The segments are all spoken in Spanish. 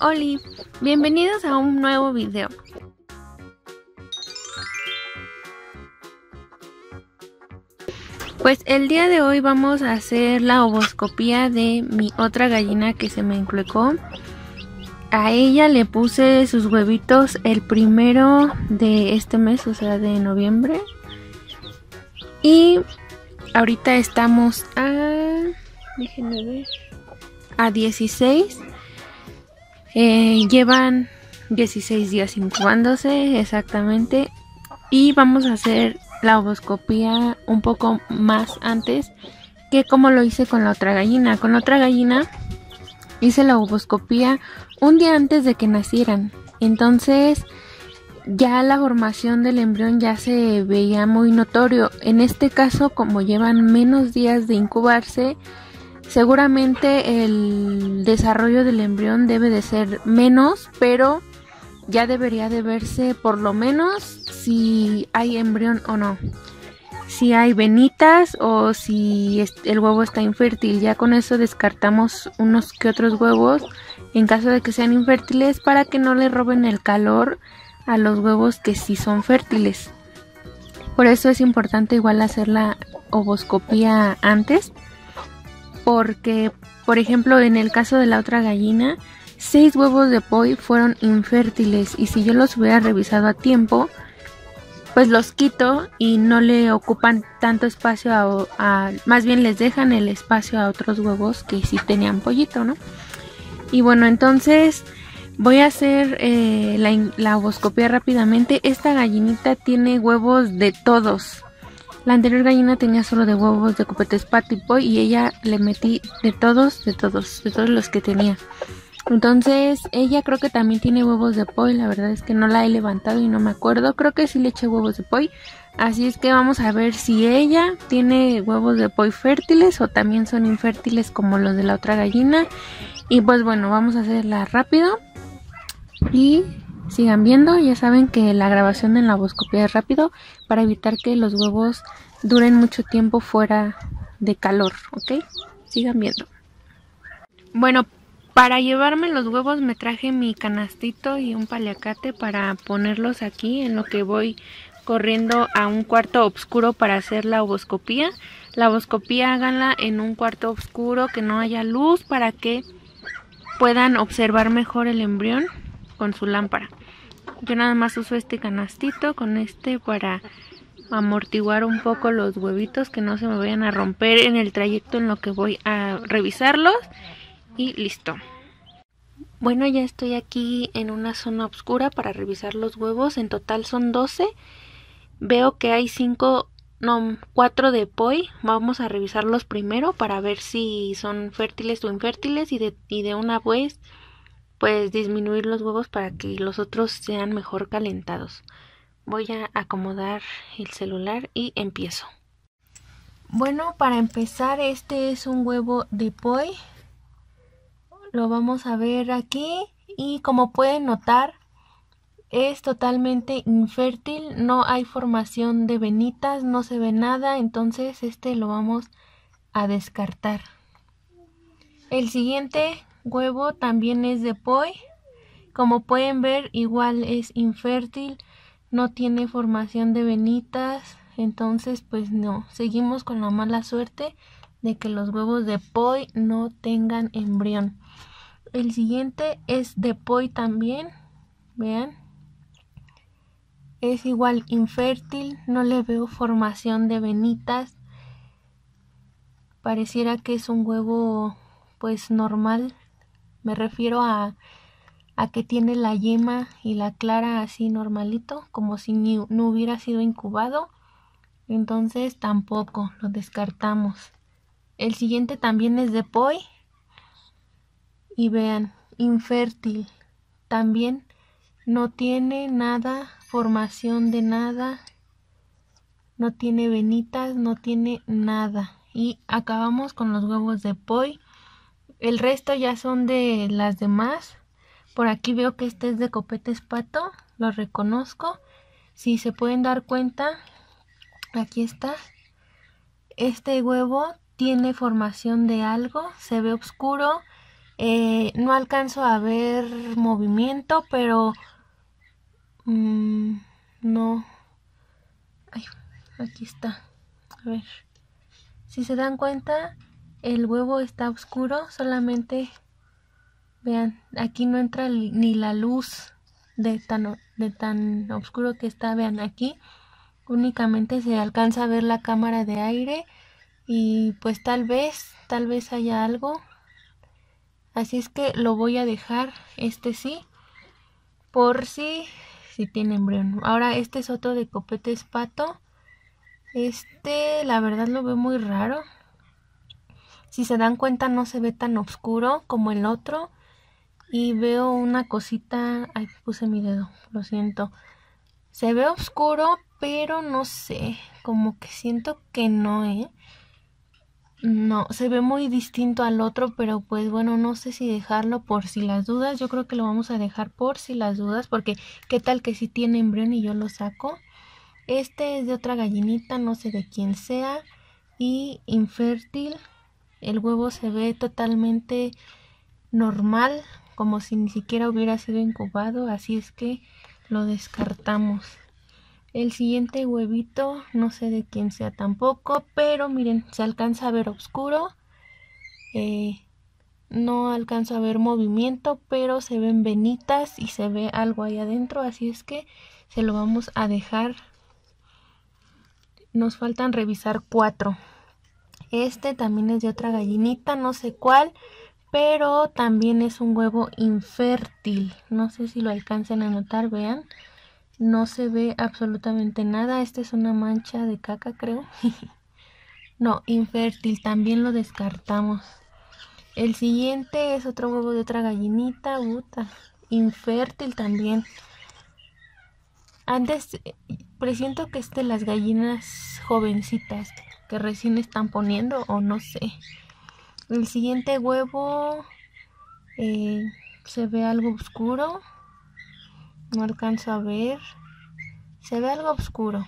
Hola, bienvenidos a un nuevo video. Pues el día de hoy vamos a hacer la ovoscopía de mi otra gallina que se me encluecó. A ella le puse sus huevitos el primero de este mes, o sea de noviembre. Y ahorita estamos a... Déjenme ver. A 16. Eh, llevan 16 días incubándose exactamente. Y vamos a hacer la ovoscopía un poco más antes que como lo hice con la otra gallina. Con la otra gallina hice la ovoscopía un día antes de que nacieran. Entonces ya la formación del embrión ya se veía muy notorio. En este caso, como llevan menos días de incubarse, seguramente el desarrollo del embrión debe de ser menos, pero ya debería de verse por lo menos si hay embrión o no. Si hay venitas o si el huevo está infértil. Ya con eso descartamos unos que otros huevos en caso de que sean infértiles para que no le roben el calor a los huevos que sí son fértiles. Por eso es importante igual hacer la ovoscopía antes. Porque, por ejemplo, en el caso de la otra gallina, seis huevos de poi fueron infértiles y si yo los hubiera revisado a tiempo, pues los quito y no le ocupan tanto espacio a, más bien les dejan el espacio a otros huevos que sí tenían pollito, ¿no? Y bueno, entonces voy a hacer eh, la, la ovoscopia rápidamente. Esta gallinita tiene huevos de todos. La anterior gallina tenía solo de huevos de cupetes poi y ella le metí de todos, de todos, de todos los que tenía. Entonces, ella creo que también tiene huevos de poi. La verdad es que no la he levantado y no me acuerdo. Creo que sí le eché huevos de poi. Así es que vamos a ver si ella tiene huevos de poi fértiles o también son infértiles como los de la otra gallina. Y pues bueno, vamos a hacerla rápido. Y sigan viendo. Ya saben que la grabación en la boscopía es rápido para evitar que los huevos duren mucho tiempo fuera de calor. ¿Ok? Sigan viendo. Bueno, para llevarme los huevos me traje mi canastito y un paliacate para ponerlos aquí en lo que voy corriendo a un cuarto oscuro para hacer la ovoscopía. La ovoscopía háganla en un cuarto oscuro que no haya luz para que puedan observar mejor el embrión con su lámpara. Yo nada más uso este canastito con este para amortiguar un poco los huevitos que no se me vayan a romper en el trayecto en lo que voy a revisarlos y listo. Bueno, ya estoy aquí en una zona oscura para revisar los huevos. En total son 12. Veo que hay 5, no, 4 de poi. Vamos a revisarlos primero para ver si son fértiles o infértiles y de, y de una vez pues disminuir los huevos para que los otros sean mejor calentados. Voy a acomodar el celular y empiezo. Bueno, para empezar este es un huevo de poi lo vamos a ver aquí y como pueden notar es totalmente infértil, no hay formación de venitas, no se ve nada, entonces este lo vamos a descartar. El siguiente huevo también es de poi, como pueden ver igual es infértil, no tiene formación de venitas, entonces pues no, seguimos con la mala suerte de que los huevos de poi no tengan embrión. El siguiente es de poi también. Vean. Es igual infértil. No le veo formación de venitas. Pareciera que es un huevo pues normal. Me refiero a, a que tiene la yema y la clara así normalito. Como si no hubiera sido incubado. Entonces tampoco lo descartamos. El siguiente también es de poi y vean, infértil. También no tiene nada, formación de nada, no tiene venitas, no tiene nada. Y acabamos con los huevos de poi. El resto ya son de las demás. Por aquí veo que este es de copete pato, lo reconozco. Si se pueden dar cuenta, aquí está. Este huevo tiene formación de algo, se ve oscuro Eh, no alcanzo a ver movimiento, pero mm, no. Ay, aquí está. A ver. Si se dan cuenta, el huevo está oscuro, solamente vean, aquí no entra ni la luz de tan, de tan oscuro que está, vean aquí. Únicamente se alcanza a ver la cámara de aire y pues tal vez, tal vez haya algo Así es que lo voy a dejar, este sí, por si, si tiene embrión. Ahora este es otro de copete pato. Este, la verdad lo veo muy raro. Si se dan cuenta no se ve tan oscuro como el otro. Y veo una cosita... Ay, puse mi dedo, lo siento. Se ve oscuro, pero no sé. Como que siento que no, ¿eh? No, se ve muy distinto al otro, pero pues bueno, no sé si dejarlo por si las dudas. Yo creo que lo vamos a dejar por si las dudas, porque qué tal que si tiene embrión y yo lo saco. Este es de otra gallinita, no sé de quién sea, y infértil. El huevo se ve totalmente normal, como si ni siquiera hubiera sido incubado, así es que lo descartamos. El siguiente huevito, no sé de quién sea tampoco, pero miren, se alcanza a ver oscuro. Eh, no alcanzo a ver movimiento, pero se ven venitas y se ve algo ahí adentro, así es que se lo vamos a dejar. Nos faltan revisar cuatro. Este también es de otra gallinita, no sé cuál, pero también es un huevo infértil. No sé si lo alcancen a notar, vean no se ve absolutamente nada. Esta es una mancha de caca, creo. no, infértil, también lo descartamos. El siguiente es otro huevo de otra gallinita, puta. Infértil también. Antes, presiento que es de las gallinas jovencitas que recién están poniendo o no sé. El siguiente huevo eh, se ve algo oscuro. No alcanzo a ver. Se ve algo oscuro.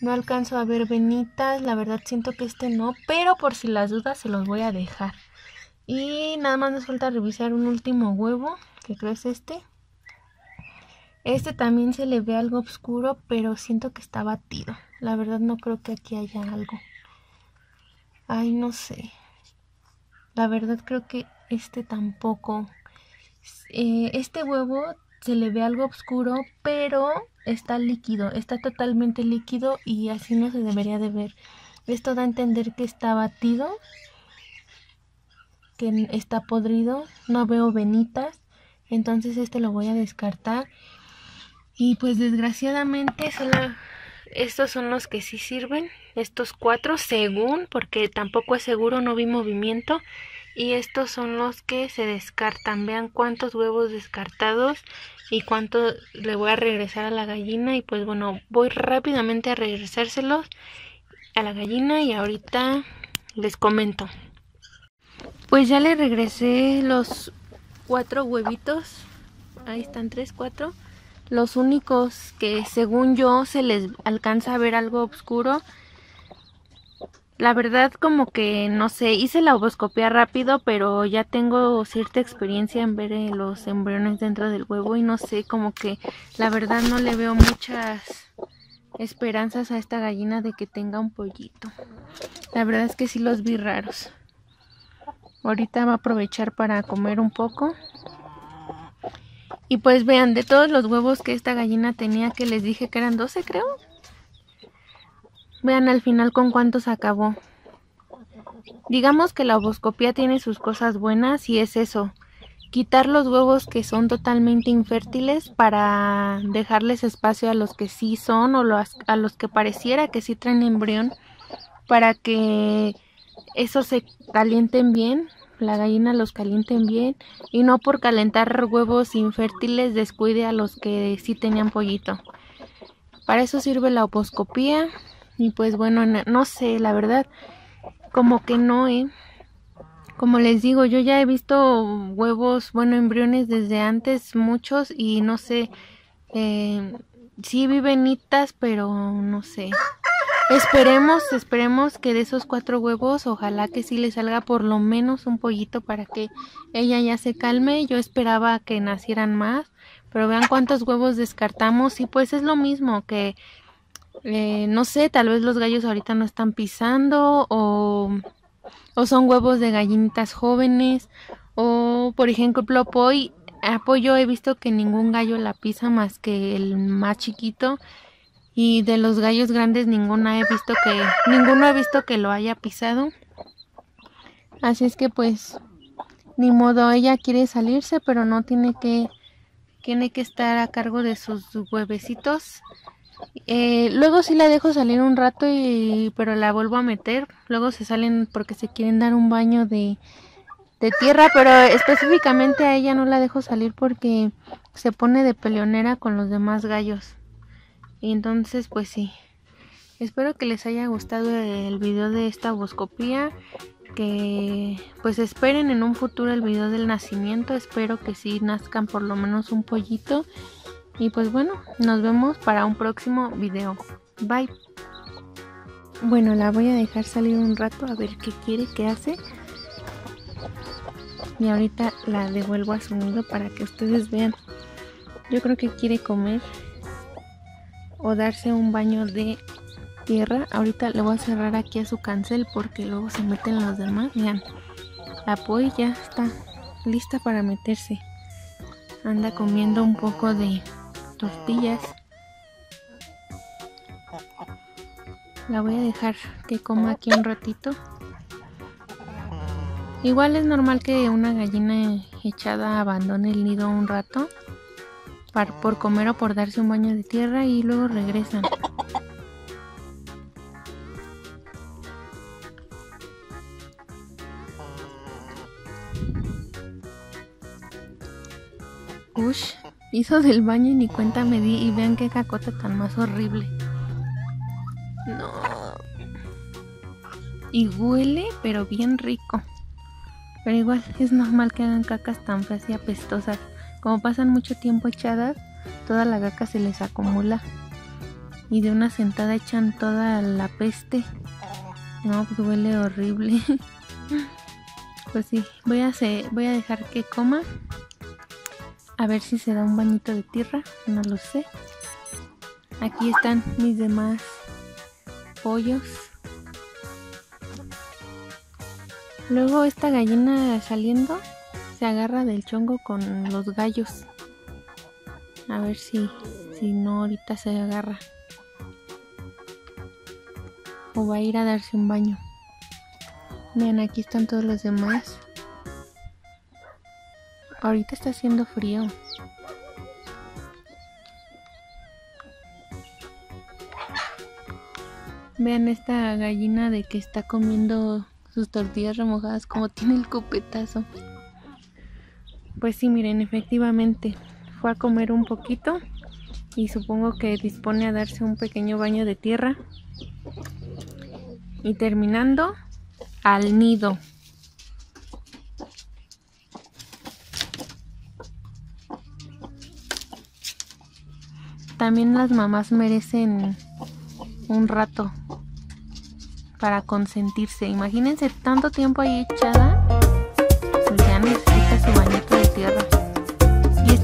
No alcanzo a ver venitas. La verdad siento que este no. Pero por si las dudas se los voy a dejar. Y nada más nos falta revisar un último huevo. Que creo es este. Este también se le ve algo oscuro. Pero siento que está batido. La verdad no creo que aquí haya algo. Ay, no sé. La verdad creo que este tampoco. Eh, este huevo se le ve algo oscuro, pero está líquido, está totalmente líquido y así no se debería de ver. Esto da a entender que está batido, que está podrido, no veo venitas, entonces este lo voy a descartar. Y pues desgraciadamente solo estos son los que sí sirven, estos cuatro según, porque tampoco es seguro, no vi movimiento y estos son los que se descartan. Vean cuántos huevos descartados y cuánto le voy a regresar a la gallina y pues bueno voy rápidamente a regresárselos a la gallina y ahorita les comento. Pues ya le regresé los cuatro huevitos. Ahí están tres cuatro los únicos que según yo se les alcanza a ver algo oscuro la verdad como que no sé, hice la ovoscopia rápido, pero ya tengo cierta experiencia en ver eh, los embriones dentro del huevo y no sé, como que la verdad no le veo muchas esperanzas a esta gallina de que tenga un pollito. La verdad es que sí los vi raros. Ahorita va a aprovechar para comer un poco. Y pues vean, de todos los huevos que esta gallina tenía, que les dije que eran 12 creo, Vean al final con cuántos acabó. Digamos que la ovoscopía tiene sus cosas buenas y es eso. Quitar los huevos que son totalmente infértiles para dejarles espacio a los que sí son o a los que pareciera que sí traen embrión para que esos se calienten bien, la gallina los calienten bien y no por calentar huevos infértiles descuide a los que sí tenían pollito. Para eso sirve la oposcopía y pues bueno, no sé, la verdad, como que no, ¿eh? Como les digo, yo ya he visto huevos, bueno, embriones desde antes, muchos, y no sé, eh, sí vi pero no sé. Esperemos, esperemos que de esos cuatro huevos, ojalá que sí le salga por lo menos un pollito para que ella ya se calme. Yo esperaba que nacieran más, pero vean cuántos huevos descartamos. Y pues es lo mismo que, eh, no sé, tal vez los gallos ahorita no están pisando o, o son huevos de gallinitas jóvenes. O por ejemplo Poi, apoyo he visto que ningún gallo la pisa más que el más chiquito y de los gallos grandes ninguna he visto que ninguno he visto que lo haya pisado. Así es que pues ni modo ella quiere salirse pero no tiene que tiene que estar a cargo de sus huevecitos. Eh, luego sí la dejo salir un rato y pero la vuelvo a meter. Luego se salen porque se quieren dar un baño de de tierra pero específicamente a ella no la dejo salir porque se pone de peleonera con los demás gallos y entonces pues sí. Espero que les haya gustado el video de esta boscopía. Que pues esperen en un futuro el video del nacimiento. Espero que sí nazcan por lo menos un pollito. Y pues bueno, nos vemos para un próximo video. Bye. Bueno, la voy a dejar salir un rato a ver qué quiere, qué hace. Y ahorita la devuelvo a su nido para que ustedes vean. Yo creo que quiere comer o darse un baño de tierra. Ahorita le voy a cerrar aquí a su cancel porque luego se meten los demás. Vean, la poi ya está lista para meterse. Anda comiendo un poco de tortillas. La voy a dejar que coma aquí un ratito. Igual es normal que una gallina echada abandone el nido un rato por comer o por darse un baño de tierra y luego regresan. Ush, hizo del baño y ni cuenta me di y vean qué cacota tan más horrible. No. Y huele, pero bien rico. Pero igual es normal que hagan cacas tan feas y apestosas. Como pasan mucho tiempo echadas, toda la caca se les acumula y de una sentada echan toda la peste. No, pues huele horrible. pues sí, voy a, hacer, voy a dejar que coma. A ver si se da un bañito de tierra, no lo sé. Aquí están mis demás pollos. Luego esta gallina saliendo se agarra del chongo con los gallos. A ver si, si no ahorita se agarra. O va a ir a darse un baño. Vean, aquí están todos los demás. Ahorita está haciendo frío. Vean esta gallina de que está comiendo sus tortillas remojadas como tiene el copetazo. Pues sí, miren, efectivamente fue a comer un poquito y supongo que dispone a darse un pequeño baño de tierra. Y terminando, al nido. También las mamás merecen un rato para consentirse. Imagínense tanto tiempo ahí echada,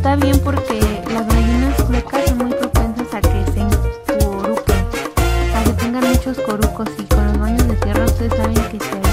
está bien porque las gallinas suecas son muy propensas a que se coruquen, a que tengan muchos corucos y con los baños de tierra ustedes saben que se